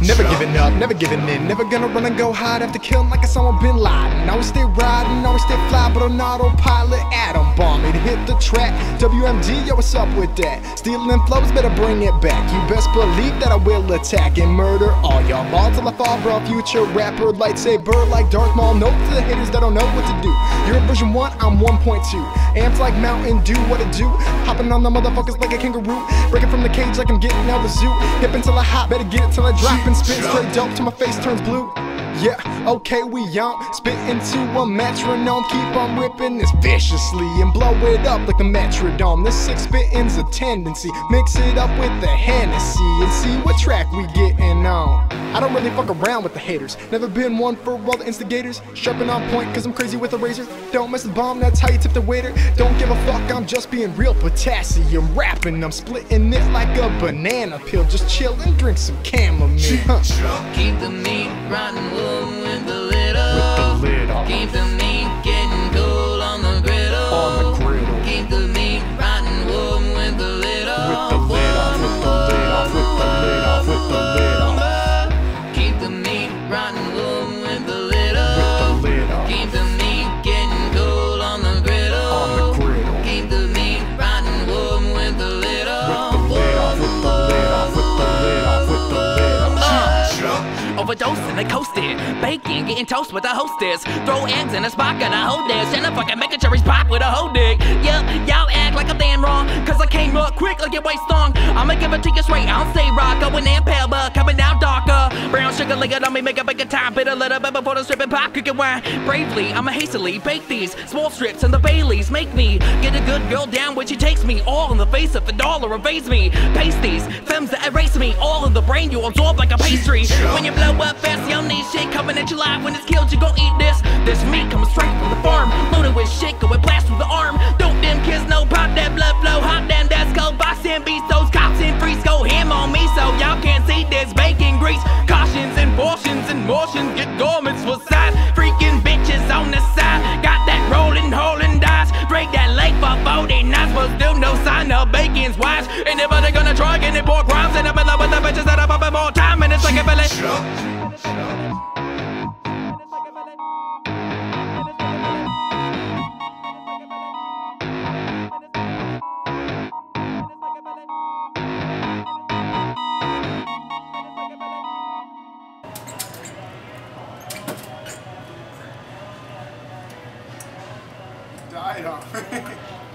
Never giving up, never giving in, never gonna run and go hide after killing like Osama bin Laden. Always stay riding, always stay fly, but on autopilot, Adam Bomb it hit the track. WMD, yo, what's up with that? Stealing flows, better bring it back. You best believe that I will attack and murder all y'all ball till I fall, bro. Future rapper, lightsaber like Darth Maul. Note to the haters that don't know what to do. You're version 1, I'm 1.2. Amped like Mountain Dew, what it do? Hopping on the motherfuckers like a kangaroo. Breaking from the cage like I'm getting out the zoo. Hip until I hop, better get it till I drop and spit straight dope till my face turns blue. Yeah, okay, we on. Spit into a metronome. Keep on ripping this viciously and blow it up like the metrodome. This six spitting's a tendency. Mix it up with the Hennessy and see what track we on. I don't really fuck around with the haters. Never been one for all the instigators. Sharpen on point, cause I'm crazy with a razor. Don't mess the bomb, that's how you tip the waiter. Don't give a fuck, I'm just being real potassium rapping. I'm splitting it like a banana peel. Just chill and drink some chamomile. Huh. Keep the meat rotten wood with the lid up. With the lid off. Keep the Overdosing the coasted, baking, getting toast with a hostess. Throw eggs in a spot, got a hold this. And I fucking make a cherry pop with a whole dick. Yep, y'all act like I'm damn wrong. Cause I came up quick like it waist long. I'ma give it to you straight, I don't say rock. Going in pale, but coming down darker. Brown sugar liquor on me, make a big time. Bit a little bit before the strip and pop, cooking wine. Bravely, I'ma hastily bake these small strips and the Baileys. Make me get a good girl down when she takes me. All in the face of a dollar evades me. Pasties, films that erase me. All brain, you absorb like a pastry. When you blow up fast, you don't need shit coming at you live. When it's killed, you gon' eat this. This meat coming straight from the farm. Loaded with shit, going blast through the arm. Don't them kids know pop that blood flow. Hot damn, that's cold. Boss and beast, those cops and freaks go ham on me. So y'all can't see this bacon grease. Cautions and portions and motions get garments for size. Freaking bitches on the side. Leg for 49. Supposed to do no sign of bacon's wise. Anybody gonna try getting pork rhymes? And I'm in love with the bitches that are popping more time. And it's like a village. Died off.